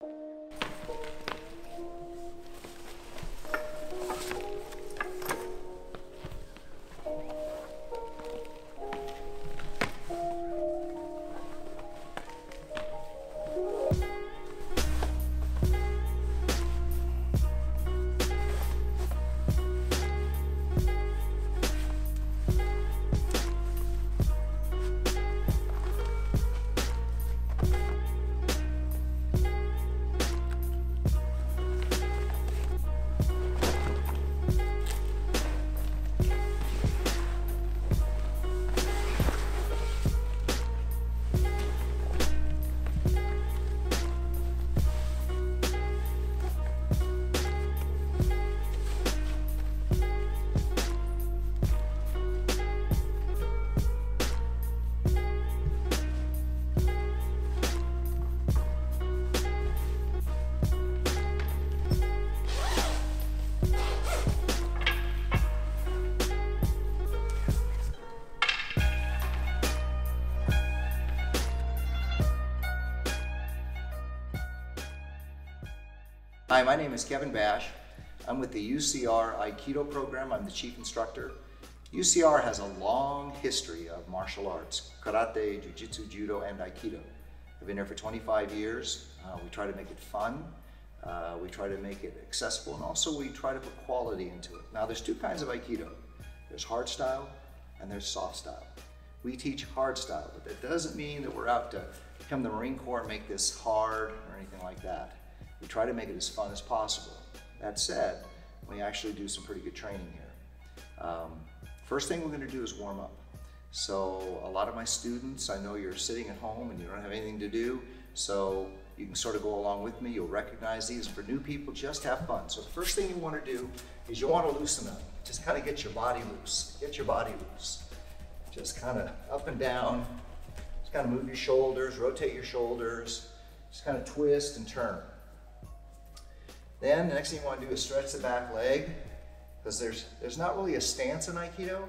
you Hi, my name is Kevin Bash. I'm with the UCR Aikido program. I'm the chief instructor. UCR has a long history of martial arts, karate, jiu-jitsu, judo, and Aikido. I've been here for 25 years. Uh, we try to make it fun. Uh, we try to make it accessible, and also we try to put quality into it. Now, there's two kinds of Aikido. There's hard style and there's soft style. We teach hard style, but that doesn't mean that we're out to become the Marine Corps and make this hard or anything like that. We try to make it as fun as possible. That said, we actually do some pretty good training here. Um, first thing we're going to do is warm up. So a lot of my students, I know you're sitting at home and you don't have anything to do, so you can sort of go along with me. You'll recognize these. For new people, just have fun. So the first thing you want to do is you want to loosen up. Just kind of get your body loose. Get your body loose. Just kind of up and down. Just kind of move your shoulders, rotate your shoulders. Just kind of twist and turn. Then the next thing you want to do is stretch the back leg because there's, there's not really a stance in Aikido,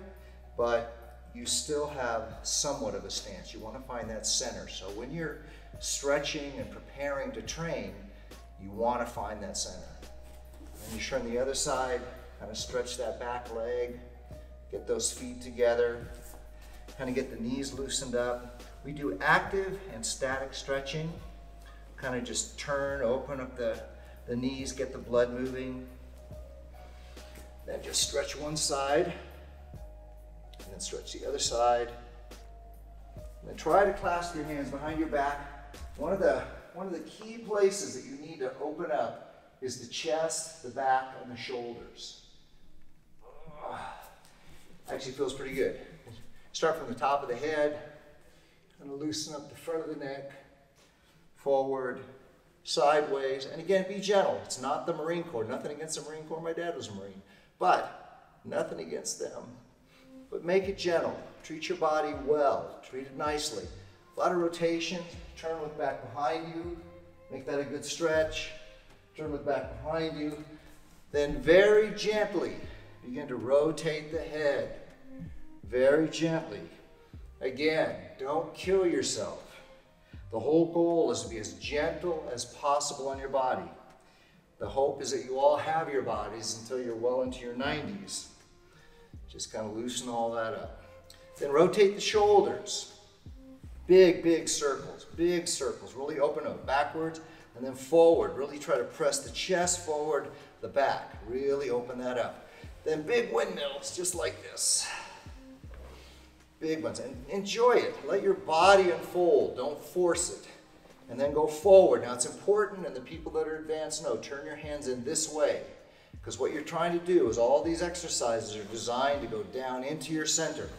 but you still have somewhat of a stance. You want to find that center. So when you're stretching and preparing to train, you want to find that center. And you turn the other side, kind of stretch that back leg, get those feet together, kind of get the knees loosened up. We do active and static stretching, kind of just turn, open up the the knees, get the blood moving. Then just stretch one side, and then stretch the other side. And then try to clasp your hands behind your back. One of the one of the key places that you need to open up is the chest, the back, and the shoulders. Ah, actually feels pretty good. Start from the top of the head, of loosen up the front of the neck, forward, sideways. And again, be gentle. It's not the Marine Corps. Nothing against the Marine Corps. My dad was a Marine. But nothing against them. But make it gentle. Treat your body well. Treat it nicely. A lot of rotation. Turn, look back behind you. Make that a good stretch. Turn, look back behind you. Then very gently begin to rotate the head. Very gently. Again, don't kill yourself. The whole goal is to be as gentle as possible on your body. The hope is that you all have your bodies until you're well into your 90s. Just kind of loosen all that up. Then rotate the shoulders. Big, big circles, big circles. Really open up backwards and then forward. Really try to press the chest forward, the back. Really open that up. Then big windmills, just like this big ones. And enjoy it. Let your body unfold. Don't force it. And then go forward. Now it's important, and the people that are advanced know, turn your hands in this way. Because what you're trying to do is all these exercises are designed to go down into your center.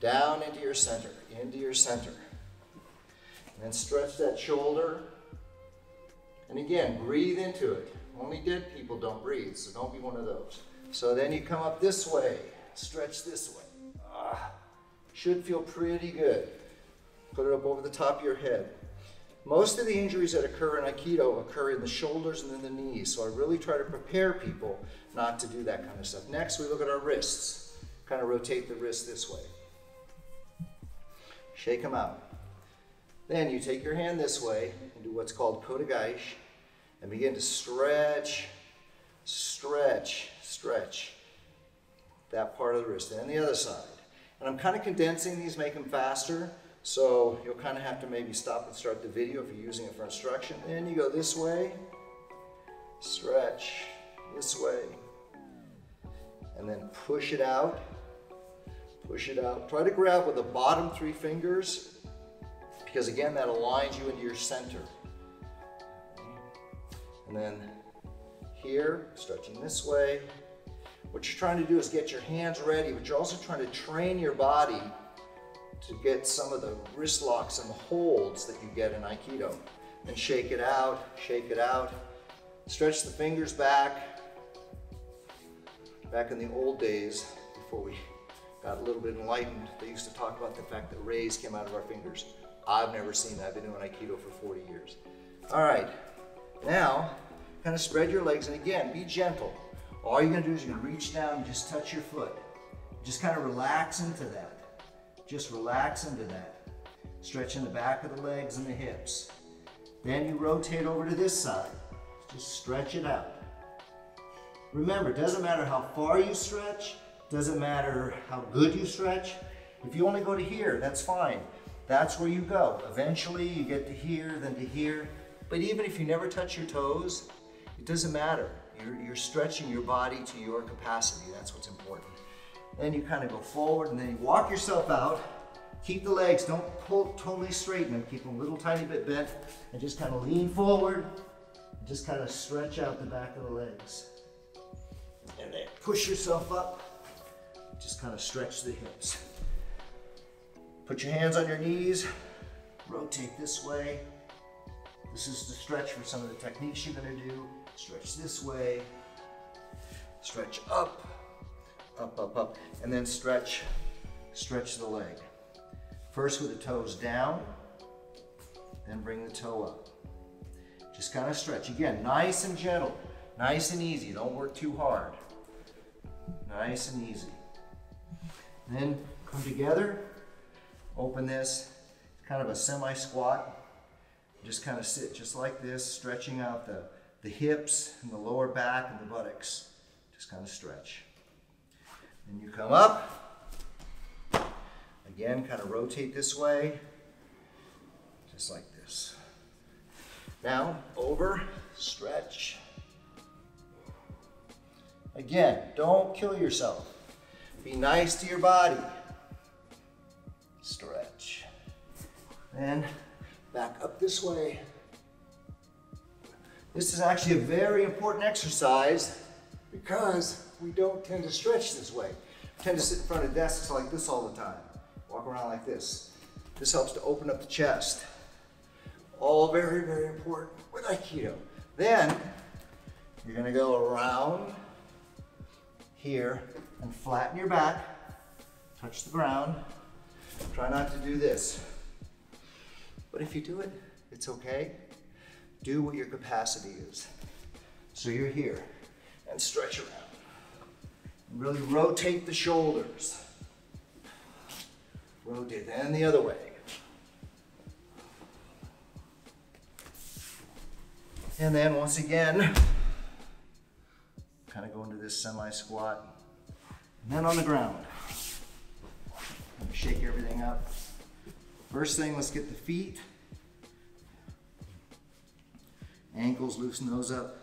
Down into your center. Into your center. And then stretch that shoulder. And again, breathe into it. Only dead people don't breathe, so don't be one of those. So then you come up this way. Stretch this way. Should feel pretty good. Put it up over the top of your head. Most of the injuries that occur in Aikido occur in the shoulders and in the knees, so I really try to prepare people not to do that kind of stuff. Next, we look at our wrists. Kind of rotate the wrist this way. Shake them out. Then you take your hand this way and do what's called Kotegaeshi. And begin to stretch, stretch, stretch that part of the wrist. And the other side. And I'm kind of condensing these, make them faster. So you'll kind of have to maybe stop and start the video if you're using it for instruction. Then you go this way, stretch, this way, and then push it out, push it out. Try to grab with the bottom three fingers because again, that aligns you into your center. And then here, stretching this way. What you're trying to do is get your hands ready, but you're also trying to train your body to get some of the wrist locks and the holds that you get in Aikido. And shake it out, shake it out. Stretch the fingers back. Back in the old days, before we got a little bit enlightened, they used to talk about the fact that rays came out of our fingers. I've never seen that. I've been doing Aikido for 40 years. All right, now kind of spread your legs and again, be gentle. All you're gonna do is you're gonna reach down and just touch your foot. Just kind of relax into that. Just relax into that. Stretching the back of the legs and the hips. Then you rotate over to this side. Just stretch it out. Remember, it doesn't matter how far you stretch, doesn't matter how good you stretch. If you only go to here, that's fine. That's where you go. Eventually you get to here, then to here. But even if you never touch your toes, it doesn't matter. You're, you're stretching your body to your capacity. That's what's important. Then you kind of go forward and then you walk yourself out. Keep the legs, don't pull totally straighten them. Keep them a little tiny bit bent and just kind of lean forward. Just kind of stretch out the back of the legs. And then push yourself up. Just kind of stretch the hips. Put your hands on your knees. Rotate this way. This is the stretch for some of the techniques you're gonna do. Stretch this way. Stretch up up, up, up, and then stretch, stretch the leg. First with the toes down, then bring the toe up. Just kind of stretch. Again, nice and gentle, nice and easy. Don't work too hard. Nice and easy. then come together, open this, kind of a semi-squat. Just kind of sit just like this, stretching out the, the hips and the lower back and the buttocks. Just kind of stretch. Then you come up. Again, kind of rotate this way, just like this. Now, over, stretch. Again, don't kill yourself. Be nice to your body. Stretch. Then back up this way. This is actually a very important exercise because we don't tend to stretch this way. We tend to sit in front of desks like this all the time. Walk around like this. This helps to open up the chest. All very, very important with Aikido. Then, you're gonna go around here and flatten your back, touch the ground. Try not to do this. But if you do it, it's okay. Do what your capacity is. So you're here and stretch around. Really rotate the shoulders. Rotate, and the other way. And then once again, kind of go into this semi-squat. And then on the ground. Shake everything up. First thing, let's get the feet. Ankles, loosen those up.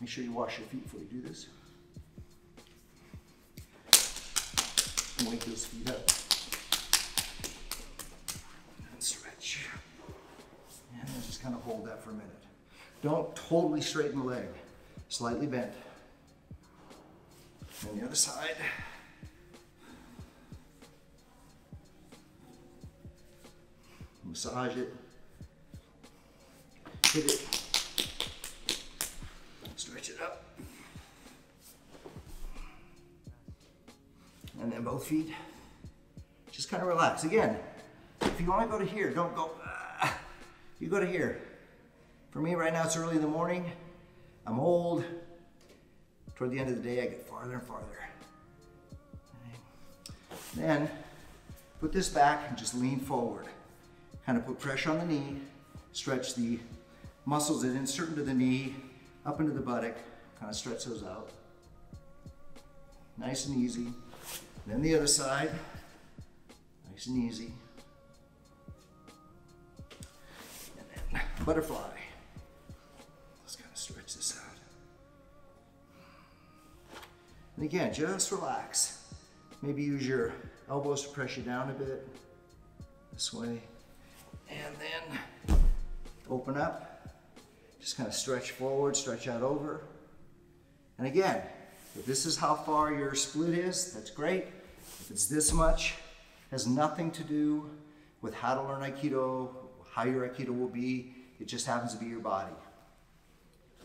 Make sure you wash your feet before you do this. Wake those feet up. And stretch. And then just kind of hold that for a minute. Don't totally straighten the leg. Slightly bent. And the other side. Massage it. Hit it stretch it up. and then both feet. Just kind of relax. Again, if you want to go to here, don't go, uh, you go to here. For me right now, it's early in the morning. I'm old. Toward the end of the day, I get farther and farther. Then, put this back and just lean forward. Kind of put pressure on the knee, stretch the muscles that insert into the knee, up into the buttock, kind of stretch those out. Nice and easy. Then the other side, nice and easy. And then butterfly. Let's kind of stretch this out. And again, just relax. Maybe use your elbows to press you down a bit. This way. And then open up. Just kind of stretch forward, stretch out over. And again, if this is how far your split is, that's great. If it's this much, has nothing to do with how to learn Aikido, how your Aikido will be. It just happens to be your body.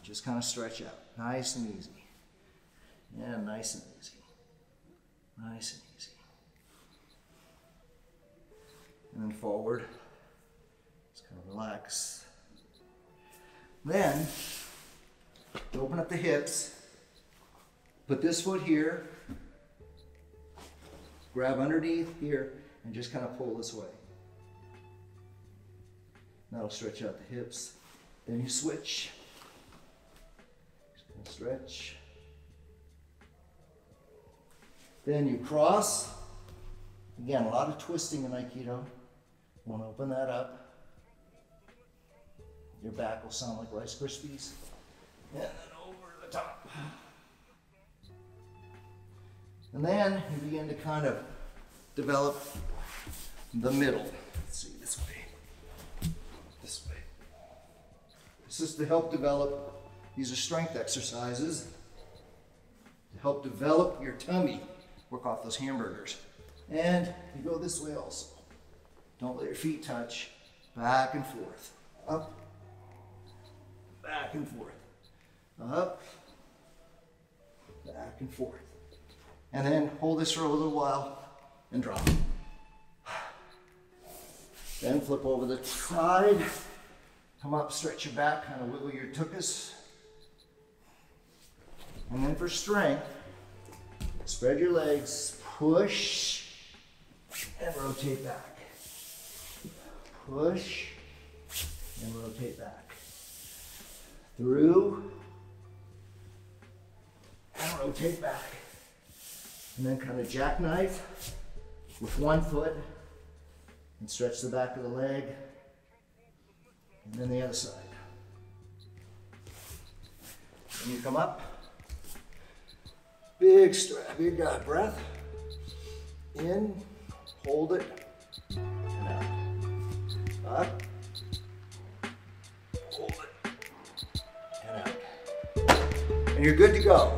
Just kind of stretch out, nice and easy. Yeah, nice and easy. Nice and easy. And then forward. Just kind of relax. Then, open up the hips. Put this foot here. Grab underneath here and just kind of pull this way. That'll stretch out the hips. Then you switch. Stretch. Then you cross. Again, a lot of twisting in Aikido. Want to open that up. Your back will sound like Rice Krispies. And then over the top. And then you begin to kind of develop the middle. Let's see, this way. This way. This is to help develop, these are strength exercises to help develop your tummy, work off those hamburgers. And you go this way also. Don't let your feet touch. Back and forth. Up. Back and forth. Up. Back and forth. And then hold this for a little while and drop. Then flip over the side. Come up, stretch your back, kind of wiggle your tuchus. And then for strength, spread your legs, push, and rotate back. Push, and rotate back. Through, and rotate back. And then kind of jackknife with one foot and stretch the back of the leg. And then the other side. And you come up. Big stretch, big uh, breath. In, hold it, and out. Up. You're good to go.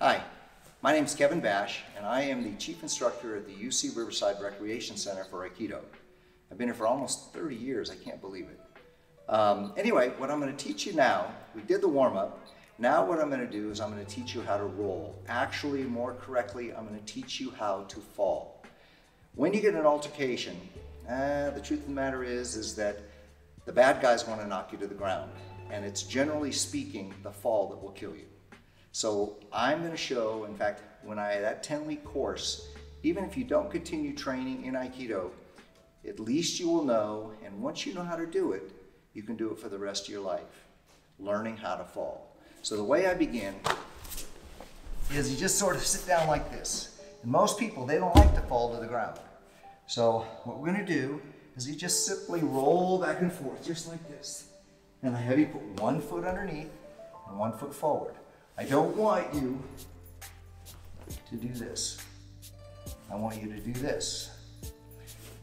Hi, my name is Kevin Bash, and I am the chief instructor at the UC Riverside Recreation Center for Aikido. I've been here for almost 30 years, I can't believe it. Um, anyway, what I'm going to teach you now, we did the warm up. Now, what I'm going to do is I'm going to teach you how to roll. Actually, more correctly, I'm going to teach you how to fall. When you get an altercation, uh, the truth of the matter is, is that the bad guys want to knock you to the ground. And it's generally speaking the fall that will kill you. So I'm going to show, in fact, when I that 10 week course, even if you don't continue training in Aikido, at least you will know, and once you know how to do it, you can do it for the rest of your life, learning how to fall. So the way I begin is you just sort of sit down like this. And most people, they don't like to fall to the ground. So what we're going to do is you just simply roll back and forth, just like this. And I have you put one foot underneath and one foot forward. I don't want you to do this. I want you to do this.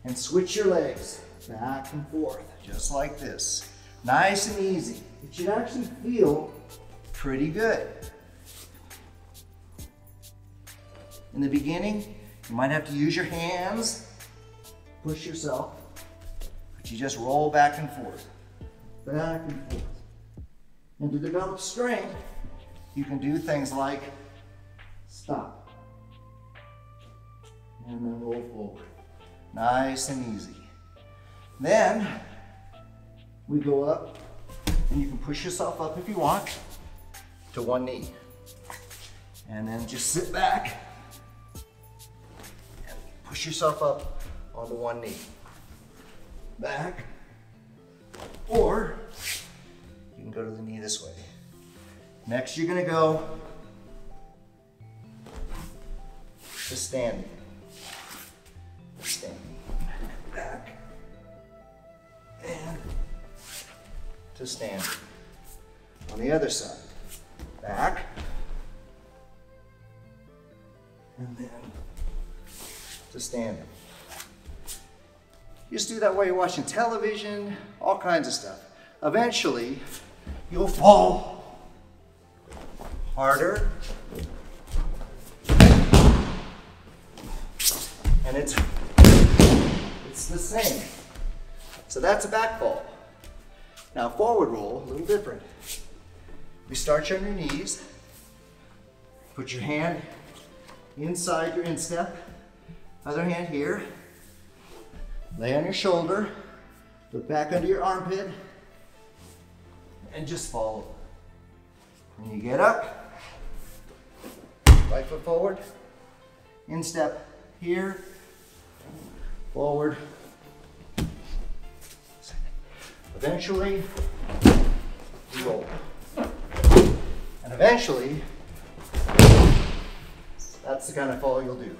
And switch your legs back and forth, just like this. Nice and easy. It should actually feel pretty good. In the beginning, you might have to use your hands, push yourself, but you just roll back and forth, back and forth. And to develop strength, you can do things like stop and then roll forward. Nice and easy. Then we go up and you can push yourself up if you want to one knee. And then just sit back and push yourself up onto one knee. Back. Or you can go to the knee this way. Next, you're gonna go to standing. Standing. Back. And to standing. On the other side. Back. And then to standing. Just do that while you're watching television, all kinds of stuff. Eventually, you'll fall harder. And it's, it's the same. So that's a back fall. Now forward roll, a little different. We start you on your knees. Put your hand inside your instep. Other hand here. Lay on your shoulder. Look back under your armpit. And just follow. When you get up, right foot forward. Instep here. Forward. Eventually, roll. And eventually, that's the kind of fall you'll do.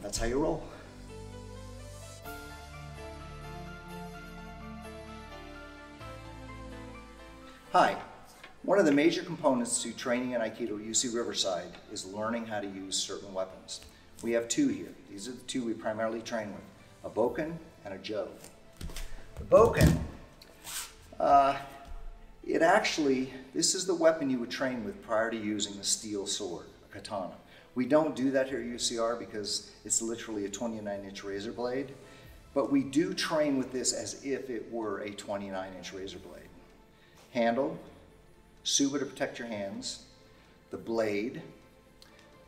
That's how you roll. Hi. One of the major components to training in Aikido UC Riverside is learning how to use certain weapons. We have two here. These are the two we primarily train with, a bokken and a jo. The bokken, uh, it actually, this is the weapon you would train with prior to using a steel sword, a katana. We don't do that here at UCR because it's literally a 29 inch razor blade, but we do train with this as if it were a 29 inch razor blade. Handle, Tsuba to protect your hands, the blade,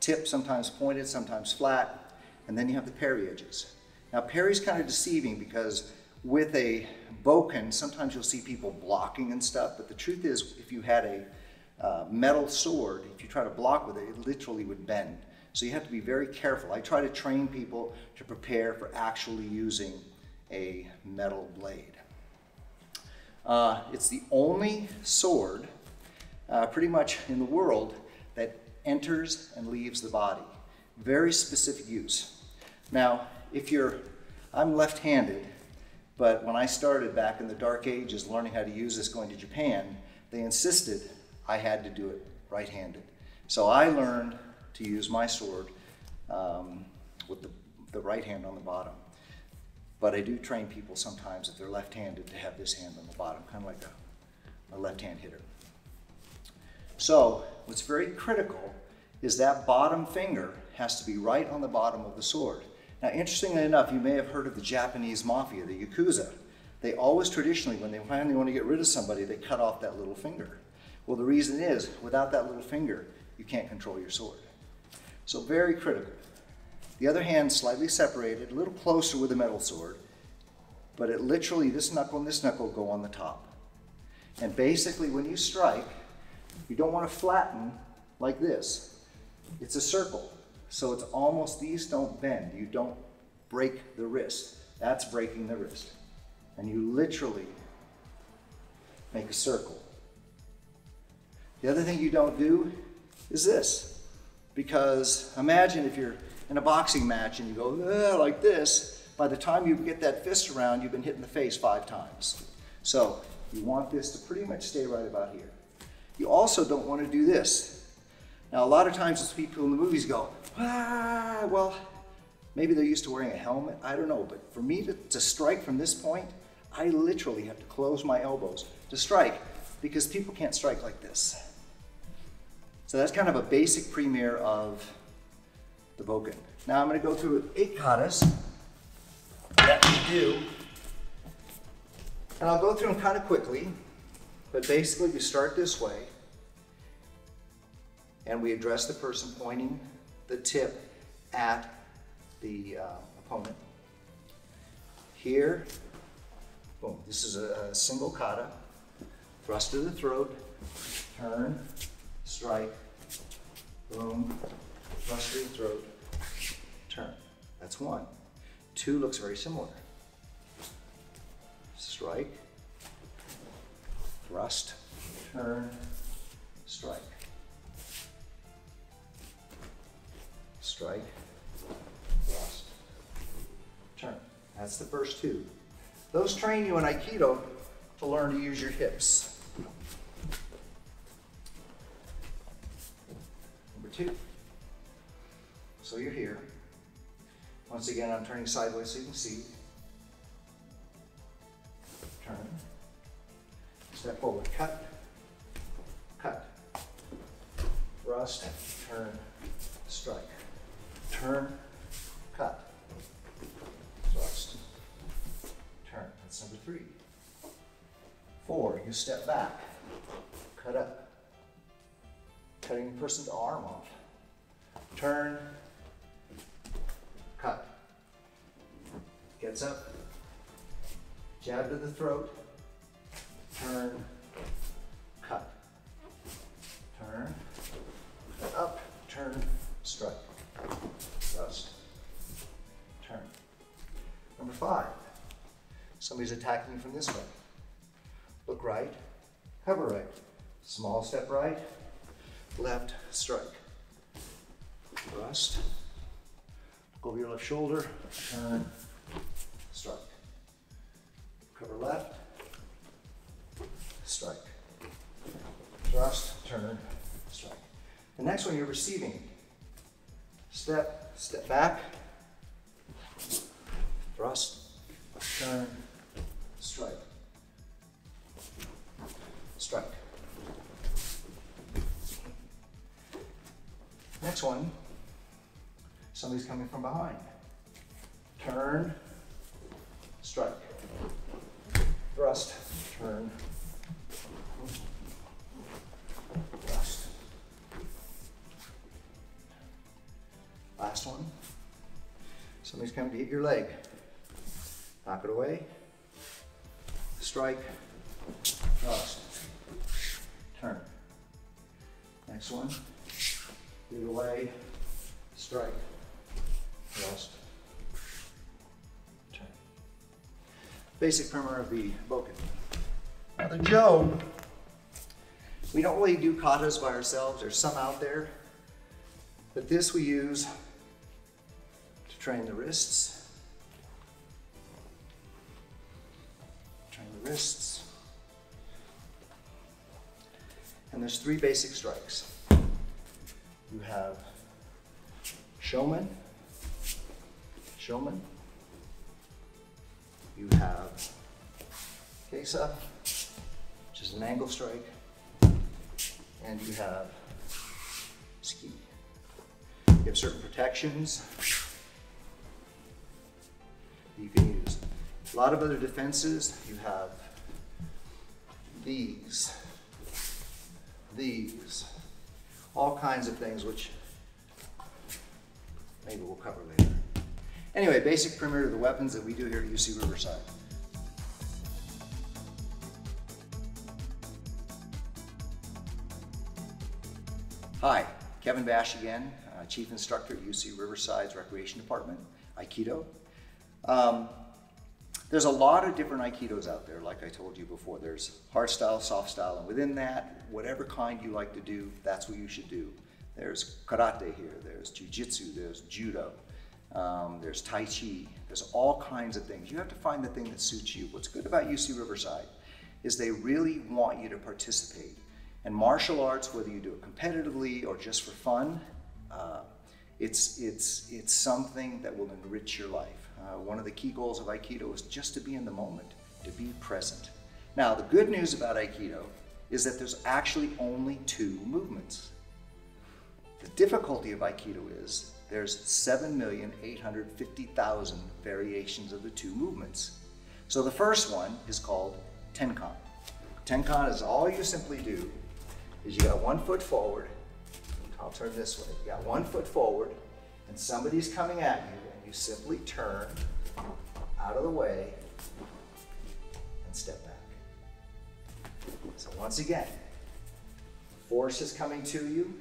tip sometimes pointed, sometimes flat, and then you have the parry edges. Now parry's kind of deceiving because with a bokken, sometimes you'll see people blocking and stuff, but the truth is if you had a uh, metal sword, if you try to block with it, it literally would bend. So you have to be very careful. I try to train people to prepare for actually using a metal blade. Uh, it's the only sword uh, pretty much in the world that enters and leaves the body. Very specific use. Now, if you're, I'm left-handed, but when I started back in the dark ages learning how to use this going to Japan, they insisted I had to do it right-handed. So I learned to use my sword um, with the, the right hand on the bottom. But I do train people sometimes if they're left-handed to have this hand on the bottom, kind of like a, a left-hand hitter. So what's very critical is that bottom finger has to be right on the bottom of the sword. Now, interestingly enough, you may have heard of the Japanese mafia, the Yakuza. They always traditionally, when they finally want to get rid of somebody, they cut off that little finger. Well, the reason is, without that little finger, you can't control your sword. So very critical. The other hand slightly separated, a little closer with the metal sword, but it literally, this knuckle and this knuckle go on the top. And basically, when you strike, you don't want to flatten like this. It's a circle. So it's almost, these don't bend. You don't break the wrist. That's breaking the wrist. And you literally make a circle. The other thing you don't do is this. Because imagine if you're in a boxing match and you go like this, by the time you get that fist around, you've been hit in the face five times. So you want this to pretty much stay right about here. You also don't want to do this. Now, a lot of times people in the movies go, ah, well, maybe they're used to wearing a helmet. I don't know. But for me to, to strike from this point, I literally have to close my elbows to strike because people can't strike like this. So that's kind of a basic premiere of the Bokken. Now I'm going to go through eight katas that we do. And I'll go through them kind of quickly. But basically, we start this way, and we address the person pointing the tip at the uh, opponent. Here, boom, this is a, a single kata, thrust to the throat, turn, strike, boom, thrust through the throat, turn. That's one. Two looks very similar. Strike, thrust, turn, strike. Strike, thrust, turn. That's the first two. Those train you in Aikido to learn to use your hips. Number two. So you're here. Once again, I'm turning sideways so you can see. Turn. Step forward. Cut. Cut. Thrust. Turn. Strike. Turn. Cut. Thrust. Turn. That's number three. Four, you step back. Cut up. Cutting the person's arm off. Turn. Cut. Gets up. Jab to the throat. Turn. Cut. Turn. Up. Turn. Five. Somebody's attacking you from this way. Look right. Cover right. Small step right. Left. Strike. Thrust. Go over your left shoulder. Turn. Strike. Cover left. Strike. Thrust. Turn. Strike. The next one you're receiving. Step. Step back. Thrust. Turn. Strike. Strike. Next one, somebody's coming from behind. Turn, strike. Thrust, turn. Thrust. Last one. Somebody's coming to hit your leg. Knock it away. Strike. Thrust. Turn. Next one. Get away. Strike. Thrust. Turn. Basic primer of the Bokken. Now the Jo, we don't really do katas by ourselves. There's some out there. But this we use to train the wrists. Wrists. And there's three basic strikes. You have shomen, shomen. You have kesa, which is an angle strike. And you have tsuki. You have certain protections you can. A lot of other defenses, you have these, these, all kinds of things which maybe we'll cover later. Anyway, basic perimeter of the weapons that we do here at UC Riverside. Hi, Kevin Bash again, uh, Chief Instructor at UC Riverside's Recreation Department, Aikido. Um, there's a lot of different Aikidos out there, like I told you before. There's hard style, soft style, and within that, whatever kind you like to do, that's what you should do. There's karate here, there's jujitsu, there's judo, um, there's tai chi, there's all kinds of things. You have to find the thing that suits you. What's good about UC Riverside is they really want you to participate. And martial arts, whether you do it competitively or just for fun, uh, it's, it's, it's something that will enrich your life. Uh, one of the key goals of Aikido is just to be in the moment, to be present. Now, the good news about Aikido is that there's actually only two movements. The difficulty of Aikido is there's 7,850,000 variations of the two movements. So the first one is called Tenkan. Tenkan is all you simply do is you got one foot forward. I'll turn this way. You got one foot forward and somebody's coming at you you simply turn out of the way and step back. So once again, force is coming to you,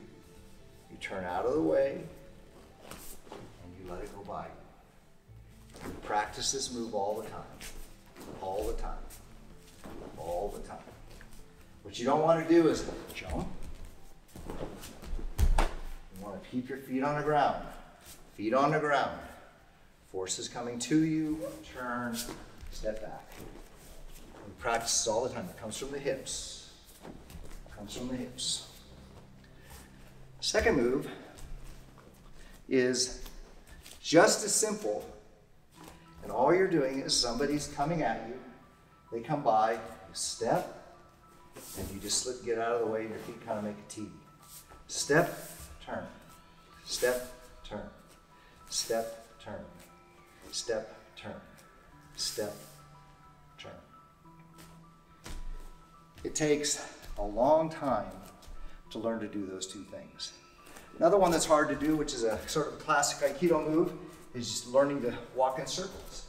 You turn out of the way and you let it go by. You practice this move all the time. All the time. All the time. What you don't want to do is jump. You want to keep your feet on the ground. Feet on the ground. Forces coming to you, turn, step back. We practice all the time. It comes from the hips. It comes from the hips. Second move is just as simple, and all you're doing is somebody's coming at you, they come by, you step, and you just slip, get out of the way, and your feet kind of make a T. Step, turn. Step, turn. Step, turn. Step, turn. Step, turn. It takes a long time to learn to do those two things. Another one that's hard to do, which is a sort of classic Aikido move, is just learning to walk in circles.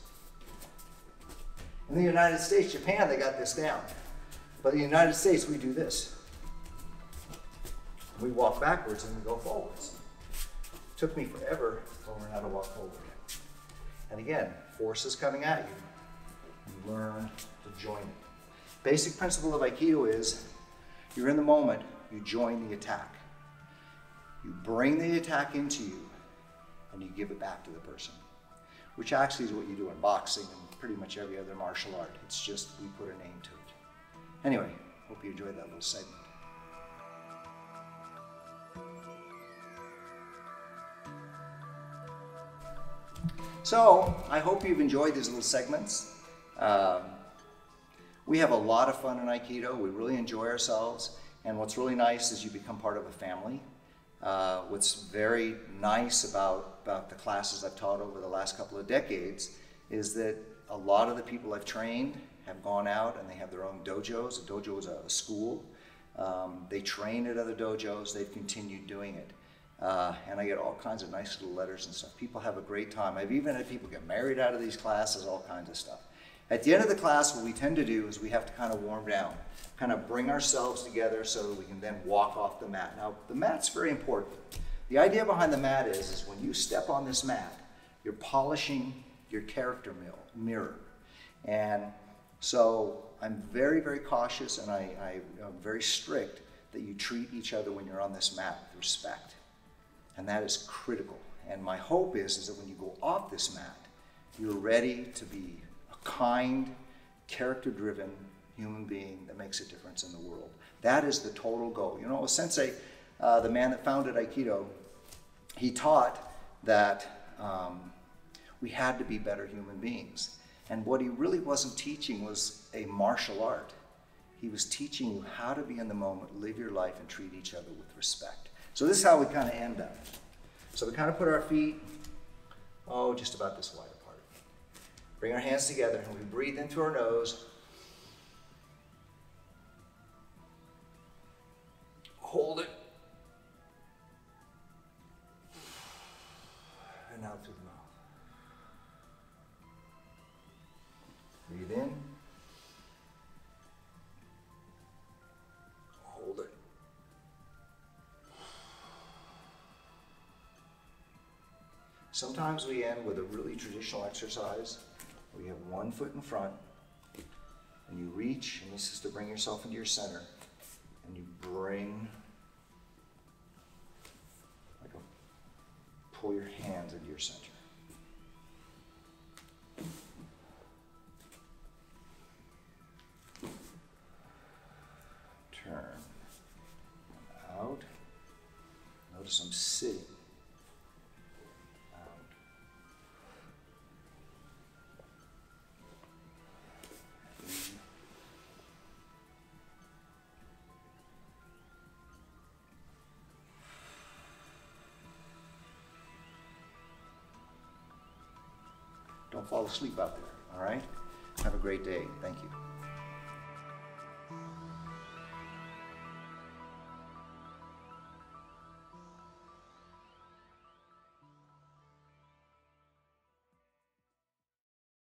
In the United States, Japan, they got this down. But in the United States, we do this. We walk backwards and we go forwards. It took me forever to learn how to walk forward. And again, force is coming at you. You learn to join it. Basic principle of Aikido is you're in the moment, you join the attack. You bring the attack into you and you give it back to the person, which actually is what you do in boxing and pretty much every other martial art. It's just we put a name to it. Anyway, hope you enjoyed that little segment. So, I hope you've enjoyed these little segments. Um, we have a lot of fun in Aikido. We really enjoy ourselves. And what's really nice is you become part of a family. Uh, what's very nice about, about the classes I've taught over the last couple of decades is that a lot of the people I've trained have gone out and they have their own dojos. A dojo is a, a school. Um, they train at other dojos. They've continued doing it. Uh, and I get all kinds of nice little letters and stuff. People have a great time. I've even had people get married out of these classes, all kinds of stuff. At the end of the class, what we tend to do is we have to kind of warm down, kind of bring ourselves together so that we can then walk off the mat. Now, the mat's very important. The idea behind the mat is, is when you step on this mat, you're polishing your character mirror. And so I'm very, very cautious and I, I, am very strict that you treat each other when you're on this mat with respect. And that is critical. And my hope is, is that when you go off this mat, you're ready to be a kind, character driven human being that makes a difference in the world. That is the total goal. You know, sensei, uh, the man that founded Aikido, he taught that um, we had to be better human beings. And what he really wasn't teaching was a martial art. He was teaching you how to be in the moment, live your life, and treat each other with respect. So this is how we kind of end up. So we kind of put our feet, oh, just about this wide apart. Bring our hands together and we breathe into our nose. Hold it. And out through the mouth. Breathe in. Sometimes we end with a really traditional exercise. We have one foot in front, and you reach, and this is to bring yourself into your center, and you bring, like a, pull your hands into your center. Turn out. Notice I'm sitting. Fall asleep out there, all right? Have a great day. Thank you.